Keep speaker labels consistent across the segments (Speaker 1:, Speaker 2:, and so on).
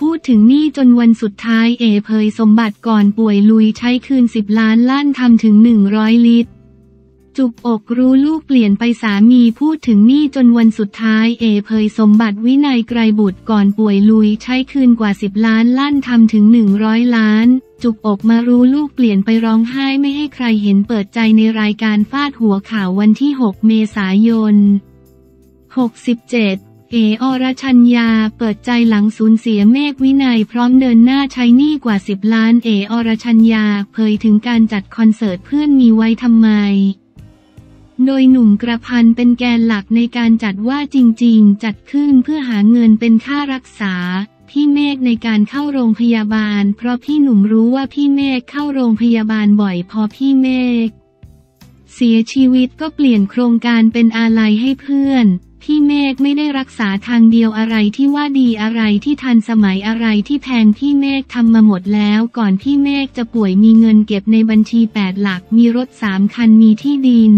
Speaker 1: พูดถึงหนี้จนวันสุดท้ายเอเผยสมบัติก่อนป่วยลุยใช้คืนสิบล้านล้านทำถึงหนึ่งร้อยลิตร จุกอกรู้ลูกเปลี่ยนไปสามีพูดถึงหนี้จนวันสุดท้ายเอเผยสมบัติวินัยไกรบุตรก่อนป่วยลุยใช้คืนกว่าสิบล้านล้านทำถึงหนึ่งร้อยล้าน จุกอกมารู้ลูกเปลี่ยนไปร้องไห้ไม่ให้ใครเห็นเปิดใจในรายการฟาดหัวข่าววันที่ 6 เมษายน 67 เออรชัญญาเปิดใจหลังสูญเสียเมฆวินัยพร้อมเดินหน้าใช้หนี้กว่า 10 ล้านเออรชัญญาเผยถึงการจัดคอนเสิร์ตเพื่อนมีไว้ทำไม โดยหนุ่มกระพันเป็นแกนหลักในการจัดว่าจริงๆ จัดขึ้นเพื่อหาเงินเป็นค่ารักษา พี่เมฆในการเข้าโรงพยาบาล เพราะพี่หนุ่มรู้ว่าพี่เมฆเข้าโรงพยาบาลบ่อยพอพี่เมฆเสียชีวิตก็เปลี่ยนโครงการเป็นอาลัยให้เพื่อน พี่เมฆไม่ได้รักษาทางเดียวอะไรที่ว่าดีอะไรที่ทันสมัยอะไรที่แพงพี่เมฆทำมาหมดแล้ว ก่อนพี่เมฆจะป่วยมีเงินเก็บในบัญชีแปดหลัก มีรถสามคันมีที่ดิน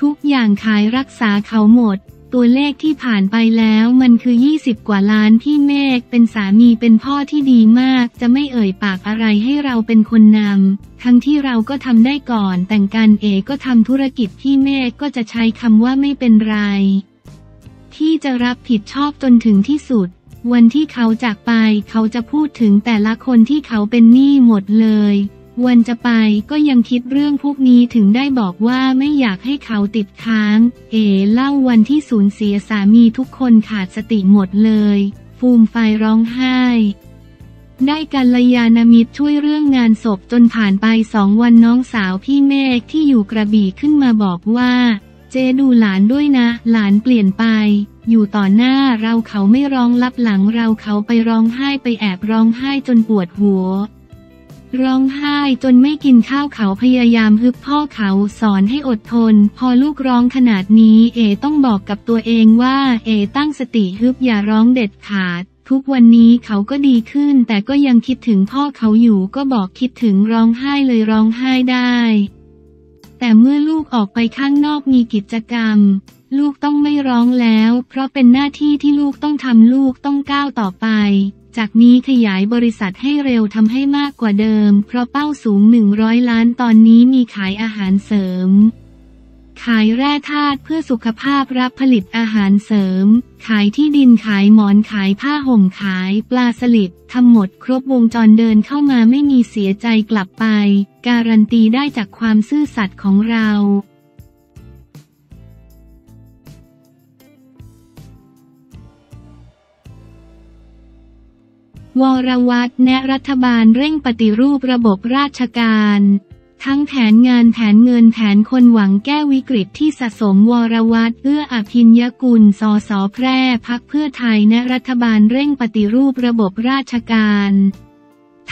Speaker 1: ทุกอย่างขายรักษาเขาหมด ตัวเลขที่ผ่านไปแล้วมันคือ 20 กว่าล้านพี่เมฆเป็นสามีเป็นพ่อที่ดีมาก จะไม่เอ่ยปากอะไรให้เราเป็นคนนำทั้งที่เราก็ทำได้ก่อน แต่งกันเอก็ทำธุรกิจพี่เมฆก็จะใช้คำว่าไม่เป็นไร ที่จะรับผิดชอบจนถึงที่สุด วันที่เขาจากไปเขาจะพูดถึงแต่ละคนที่เขาเป็นหนี้หมดเลย วันจะไปก็ยังคิดเรื่องพวกนี้ถึงได้บอกว่าไม่อยากให้เขาติดค้าง เอเล่าวันที่สูญเสียสามีทุกคนขาดสติหมดเลย ฟูมไฟร้องไห้ ได้กัลยาณมิตรช่วยเรื่องงานศพจนผ่านไปสองวันน้องสาวพี่เมฆที่อยู่กระบี่ขึ้นมาบอกว่า เจดูหลานด้วยนะ หลานเปลี่ยนไป อยู่ต่อหน้าเราเขาไม่ร้องลับหลังเราเขาไปร้องไห้ไปแอบร้องไห้จนปวดหัว ร้องไห้จนไม่กินข้าวเขาพยายามฮึบพ่อเขาสอนให้อดทน พอลูกร้องขนาดนี้เอต้องบอกกับตัวเองว่าเอตั้งสติฮึบอย่าร้องเด็ดขาด ทุกวันนี้เขาก็ดีขึ้น แต่ก็ยังคิดถึงพ่อเขาอยู่ก็บอกคิดถึงร้องไห้เลยร้องไห้ได้ แต่เมื่อลูกออกไปข้างนอกมีกิจกรรมลูกต้องไม่ร้องแล้ว เพราะเป็นหน้าที่ที่ลูกต้องทำลูกต้องก้าวต่อไป จากนี้ขยายบริษัทให้เร็วทำให้มากกว่าเดิม เพราะเป้าสูง 100 ล้านตอนนี้มีขายอาหารเสริม ขายแร่ธาตุเพื่อสุขภาพรับผลิตอาหารเสริม ขายที่ดินขายหมอนขายผ้าห่มขายปลาสลิดทำหมดครบวงจรเดินเข้ามาไม่มีเสียใจกลับไป การันตีได้จากความซื่อสัตย์ของเรา วรวัตแนะรัฐบาลเร่งปฏิรูประบบราชการ ทั้งแผนงานแผนเงินแผนคนหวังแก้วิกฤตที่สะสมวรวัตเอื้ออภินญกุลสอสอแพร่พักเพื่อไทยแนะรัฐบาลเร่งปฏิรูประบบราชการ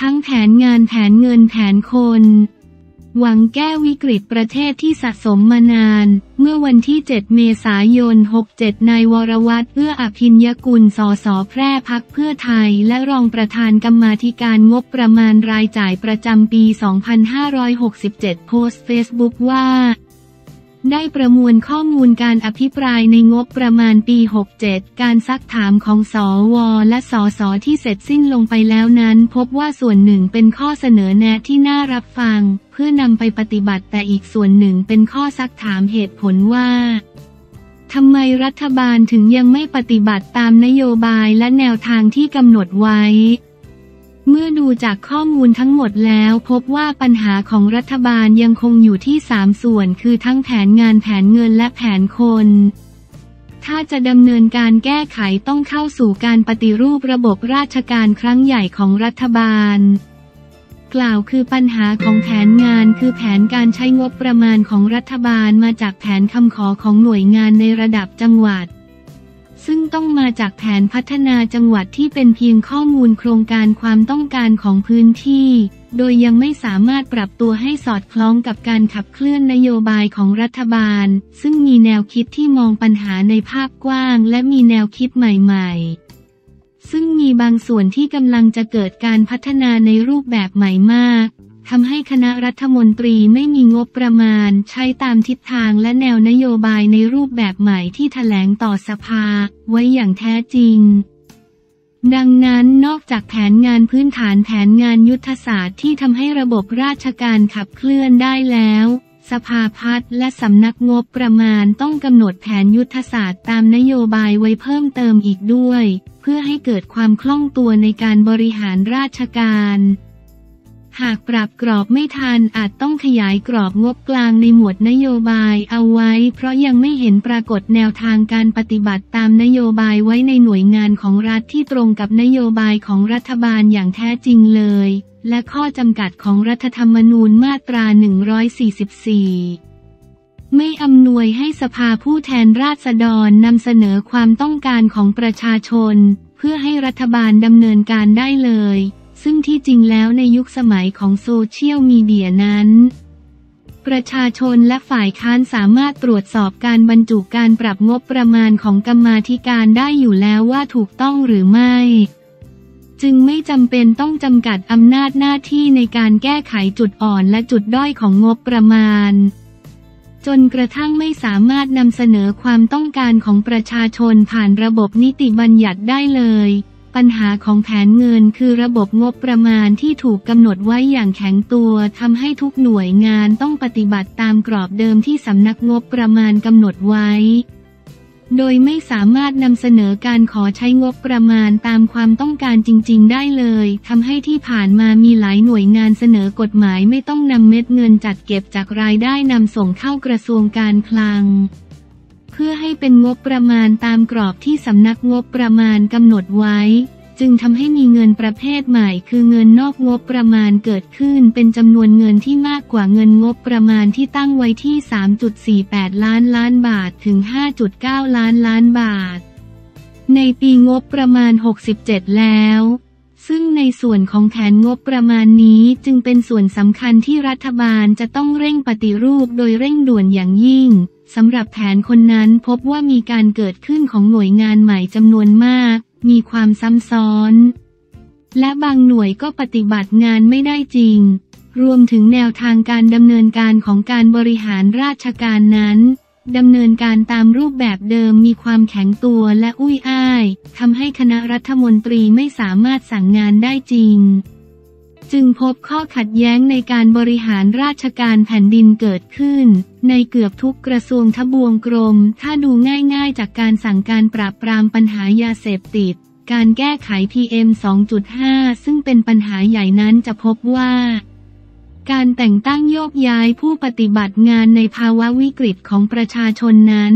Speaker 1: ทั้งแผนงานแผนเงินแผนคน หวังแก้วิกฤตประเทศที่สะสมมานาน เมื่อวันที่ 7 เมษายน 67 นายวรวัตเอื้ออภินญกุลสอสอแพร่พักเพื่อไทย และรองประธานกรรมาธิการงบประมาณรายจ่ายประจำปี 2567 โพสต์เฟซบุ๊กว่า ได้ประมวลข้อมูลการอภิปรายในงบประมาณปี 67 การซักถามของสอวอและสอสอที่เสร็จสิ้นลงไปแล้วนั้น พบว่าส่วนหนึ่งเป็นข้อเสนอแนะที่น่ารับฟัง เพื่อนำไปปฏิบัติแต่อีกส่วนหนึ่งเป็นข้อซักถามเหตุผลว่าทำไมรัฐบาลถึงยังไม่ปฏิบัติตามนโยบายและแนวทางที่กำหนดไว้ เมื่อดูจากข้อมูลทั้งหมดแล้วพบว่าปัญหาของรัฐบาลยังคงอยู่ที่ 3 ส่วน คือทั้งแผนงานแผนเงินและแผนคน ถ้าจะดำเนินการแก้ไขต้องเข้าสู่การปฏิรูประบบราชการครั้งใหญ่ของรัฐบาล กล่าวคือปัญหาของแผนงานคือแผนการใช้งบประมาณของรัฐบาลมาจากแผนคำขอของหน่วยงานในระดับจังหวัด ซึ่งต้องมาจากแผนพัฒนาจังหวัดที่เป็นเพียงข้อมูลโครงการความต้องการของพื้นที่ โดยยังไม่สามารถปรับตัวให้สอดคล้องกับการขับเคลื่อนนโยบายของรัฐบาล ซึ่งมีแนวคิดที่มองปัญหาในภาพกว้าง และมีแนวคิดใหม่ๆ ซึ่งมีบางส่วนที่กำลังจะเกิดการพัฒนาในรูปแบบใหม่มาก ทำให้คณะรัฐมนตรีไม่มีงบประมาณ ใช้ตามทิศทางและแนวนโยบายในรูปแบบใหม่ที่แถลงต่อสภา ไว้อย่างแท้จริง ดังนั้นนอกจากแผนงานพื้นฐานแผนงานยุทธศาสตร์ที่ทำให้ระบบราชการขับเคลื่อนได้แล้ว สภาพัฒน์และสำนักงบประมาณต้องกำหนดแผนยุทธศาสตร์ตามนโยบายไว้เพิ่มเติมอีกด้วย เพื่อให้เกิดความคล่องตัวในการบริหารราชการ หากปรับกรอบไม่ทันอาจต้องขยายกรอบงบกลางในหมวดนโยบายเอาไว้ เพราะยังไม่เห็นปรากฏแนวทางการปฏิบัติตามนโยบายไว้ในหน่วยงานของรัฐที่ตรงกับนโยบายของรัฐบาลอย่างแท้จริงเลย และข้อจำกัดของรัฐธรรมนูญมาตรา 144ไม่อำนวยให้สภาผู้แทนราษฎรนำเสนอความต้องการของประชาชน เพื่อให้รัฐบาลดำเนินการได้เลย ซึ่งที่จริงแล้วในยุคสมัยของโซเชียลมีเดียนั้น ประชาชนและฝ่ายค้านสามารถตรวจสอบการบรรจุการปรับงบประมาณของกรรมาธิการได้อยู่แล้วว่าถูกต้องหรือไม่จึงไม่จำเป็นต้องจำกัดอำนาจหน้าที่ในการแก้ไขจุดอ่อนและจุดด้อยของงบประมาณ จนกระทั่งไม่สามารถนำเสนอความต้องการของประชาชนผ่านระบบนิติบัญญัติได้เลย ปัญหาของแผนเงินคือระบบงบประมาณที่ถูกกำหนดไว้อย่างแข็งตัวทำให้ทุกหน่วยงานต้องปฏิบัติตามกรอบเดิมที่สำนักงบประมาณกำหนดไว้ โดยไม่สามารถนำเสนอการขอใช้งบประมาณตามความต้องการจริง ๆ ได้เลยทำให้ที่ผ่านมามีหลายหน่วยงานเสนอกฎหมายไม่ต้องนำเม็ดเงินจัดเก็บจากรายได้นำส่งเข้ากระทรวงการคลัง เพื่อให้เป็นงบประมาณตามกรอบที่สำนักงบประมาณกำหนดไว้ จึงทำให้มีเงินประเภทใหม่คือเงินนอกงบประมาณเกิดขึ้นเป็นจำนวนเงินที่มากกว่าเงินงบประมาณที่ตั้งไว้ที่ 3.48 ล้านล้านบาทถึง 5.9 ล้านล้านบาท ในปีงบประมาณ 67 แล้ว ซึ่งในส่วนของแผนงบประมาณนี้จึงเป็นส่วนสำคัญที่รัฐบาลจะต้องเร่งปฏิรูปโดยเร่งด่วนอย่างยิ่งสำหรับแผนคนนั้นพบว่ามีการเกิดขึ้นของหน่วยงานใหม่จำนวนมาก มีความซ้ำซ้อน และบางหน่วยก็ปฏิบัติงานไม่ได้จริง รวมถึงแนวทางการดำเนินการของการบริหารราชการนั้น ดำเนินการตามรูปแบบเดิมมีความแข็งตัวและอุ้ยอ้ายทำให้คณะรัฐมนตรีไม่สามารถสั่งงานได้จริง จึงพบข้อขัดแย้งในการบริหารราชการแผ่นดินเกิดขึ้น ในเกือบทุกกระทรวงทบวงกรม ถ้าดูง่ายๆ จากการสั่งการปราบปรามปัญหายาเสพติด การแก้ไข PM 2.5 ซึ่งเป็นปัญหาใหญ่นั้นจะพบว่า การแต่งตั้งโยกย้ายผู้ปฏิบัติงานในภาวะวิกฤตของประชาชนนั้น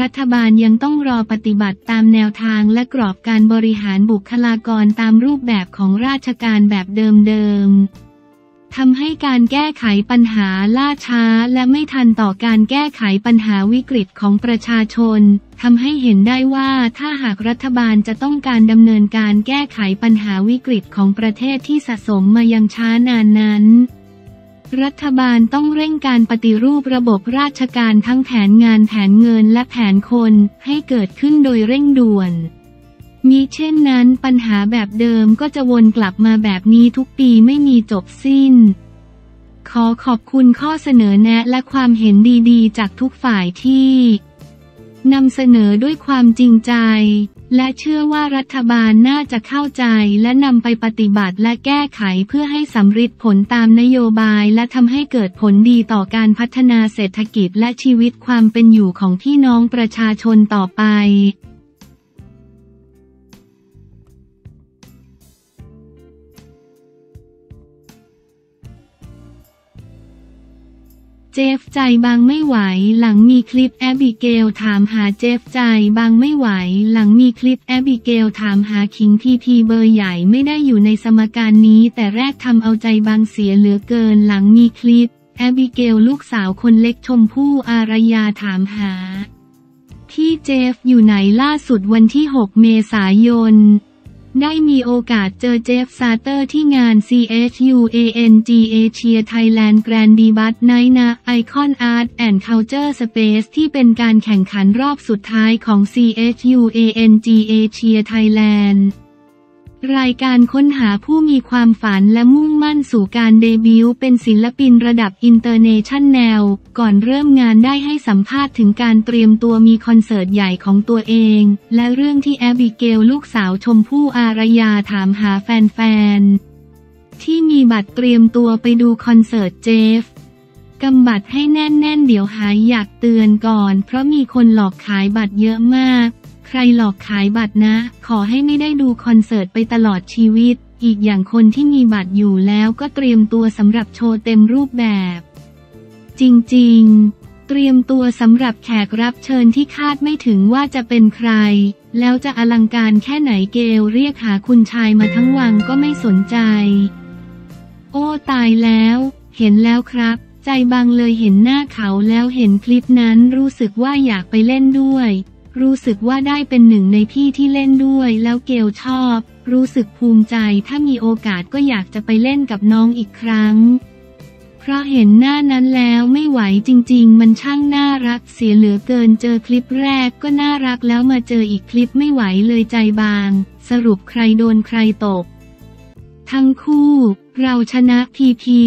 Speaker 1: รัฐบาลยังต้องรอปฏิบัติตามแนวทางและกรอบการบริหารบุคลากรตามรูปแบบของราชการแบบเดิมๆทำให้การแก้ไขปัญหาล่าช้าและไม่ทันต่อการแก้ไขปัญหาวิกฤตของประชาชนทำให้เห็นได้ว่าถ้าหากรัฐบาลจะต้องการดำเนินการแก้ไขปัญหาวิกฤตของประเทศที่สะสมมายังช้านานนั้น รัฐบาลต้องเร่งการปฏิรูประบบราชการทั้งแผนงานแผนเงินและแผนคนให้เกิดขึ้นโดยเร่งด่วน มีเช่นนั้นปัญหาแบบเดิมก็จะวนกลับมาแบบนี้ทุกปีไม่มีจบสิ้น ขอขอบคุณข้อเสนอแนะและความเห็นดีๆ จากทุกฝ่ายที่นำเสนอด้วยความจริงใจ และเชื่อว่ารัฐบาลน่าจะเข้าใจและนำไปปฏิบัติและแก้ไขเพื่อให้สำเร็จผลตามนโยบายและทำให้เกิดผลดีต่อการพัฒนาเศรษฐกิจและชีวิตความเป็นอยู่ของพี่น้องประชาชนต่อไป เจฟใจบางไม่ไหว หลังมีคลิปแอบิเกลถามหาเจฟใจบางไม่ไหว หลังมีคลิปแอบิเกลถามหาคิงพีพีเบอร์ใหญ่ไม่ได้อยู่ในสมการนี้ แต่แรกทำเอาใจบางเสียเหลือเกิน หลังมีคลิป แอบิเกลลูกสาวคนเล็กชมพู่อารยาถามหาพี่เจฟอยู่ไหนล่าสุดวันที่ 6 เมษายน ได้มีโอกาสเจอเจฟซาเตอร์ที่งาน CHUANG Asia Thailand Grand Debut Night นะ Icon Art and Culture Space ที่เป็นการแข่งขันรอบสุดท้ายของ CHUANG Asia Thailand รายการค้นหาผู้มีความฝันและมุ่งมั่นสู่การเดบิวต์เป็นศิลปินระดับ international ก่อนเริ่มงานได้ให้สัมภาษณ์ถึงการเตรียมตัวมีคอนเสิร์ตใหญ่ของตัวเอง และเรื่องที่แอบิเกลลูกสาวชมพู่อารยาถามหาแฟนๆ ที่มีบัตรเตรียมตัวไปดูคอนเสิร์ตเจฟกำบัตรให้แน่นๆ เดี๋ยวหายอยากเตือนก่อน เพราะมีคนหลอกขายบัตรเยอะมาก ใครหลอกขายบัตรนะ ขอให้ไม่ได้ดูคอนเสิร์ตไปตลอดชีวิต อีกอย่างคนที่มีบัตรอยู่แล้วก็เตรียมตัวสำหรับโชว์เต็มรูปแบบ จริงๆ เตรียมตัวสำหรับแขกรับเชิญที่คาดไม่ถึงว่าจะเป็นใคร แล้วจะอลังการแค่ไหนเกลเรียกหาคุณชายมาทั้งวังก็ไม่สนใจ โอ้ตายแล้ว เห็นแล้วครับ ใจบางเลยเห็นหน้าเขาแล้วเห็นคลิปนั้นรู้สึกว่าอยากไปเล่นด้วย รู้สึกว่าได้เป็นหนึ่งในพี่ที่เล่นด้วย แล้วเกลชอบ รู้สึกภูมิใจ ถ้ามีโอกาสก็อยากจะไปเล่นกับน้องอีกครั้ง เพราะเห็นหน้านั้นแล้วไม่ไหวจริง ๆ มันช่างน่ารักเสียเหลือเกิน เจอคลิปแรกก็น่ารักแล้วมาเจออีกคลิปไม่ไหวเลยใจบาง สรุปใครโดนใครตก ทั้งคู่ เราชนะพีพี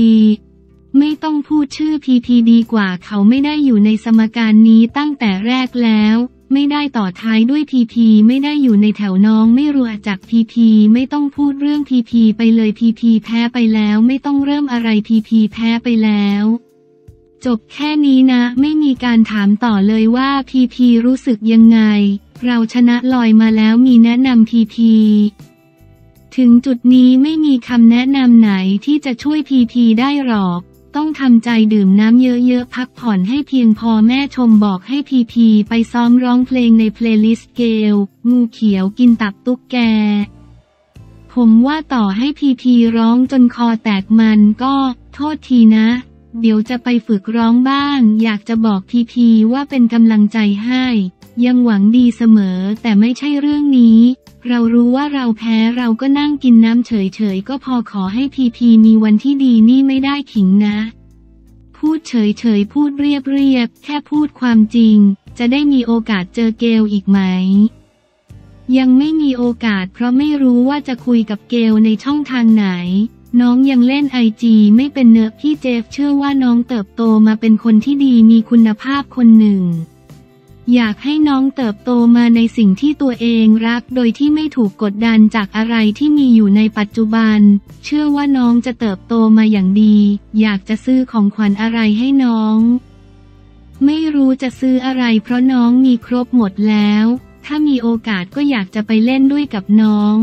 Speaker 1: ไม่ต้องพูดชื่อพีพีดีกว่าเขาไม่ได้อยู่ในสมการนี้ตั้งแต่แรกแล้ว ไม่ได้ต่อท้ายด้วยพีพีไม่ได้อยู่ในแถวน้องไม่รัวจากพีพีไม่ต้องพูดเรื่องพีพีไปเลยพีพีแพ้ไปแล้วไม่ต้องเริ่มอะไรพีพีแพ้ไปแล้วจบแค่นี้นะ ไม่มีการถามต่อเลยว่าพีพีรู้สึกยังไง เราชนะลอยมาแล้วมีแนะนำพีพีถึงจุดนี้ไม่มีคำแนะนำไหนที่จะช่วยพีพีได้หรอก ต้องทำใจดื่มน้ำเยอะๆ พักผ่อนให้เพียงพอแม่ชมบอกให้พีพีไปซ้อมร้องเพลงใน playlist เกล งูเขียวกินตับตุ๊กแก ผมว่าต่อให้พีพีร้องจนคอแตกมันก็ โทษทีนะ เดี๋ยวจะไปฝึกร้องบ้าง อยากจะบอกพีพีว่าเป็นกำลังใจให้ ยังหวังดีเสมอแต่ไม่ใช่เรื่องนี้ เรารู้ว่าเราแพ้เราก็นั่งกินน้ำเฉยๆ ก็พอขอให้พีพีมีวันที่ดีนี่ไม่ได้ขิงนะ พูดเฉยๆ พูดเรียบๆ แค่พูดความจริง จะได้มีโอกาสเจอเกลอีกไหม ยังไม่มีโอกาสเพราะไม่รู้ว่าจะคุยกับเกลในช่องทางไหน น้องยังเล่นไอจีไม่เป็นเนอะพี่เจฟเชื่อว่าน้องเติบโตมาเป็นคนที่ดีมีคุณภาพคนหนึ่ง อยากให้น้องเติบโตมาในสิ่งที่ตัวเองรัก โดยที่ไม่ถูกกดดันจากอะไรที่มีอยู่ในปัจจุบัน เชื่อว่าน้องจะเติบโตมาอย่างดี อยากจะซื้อของขวัญอะไรให้น้อง ไม่รู้จะซื้ออะไร เพราะน้องมีครบหมดแล้ว ถ้ามีโอกาสก็อยากจะไปเล่นด้วยกับน้อง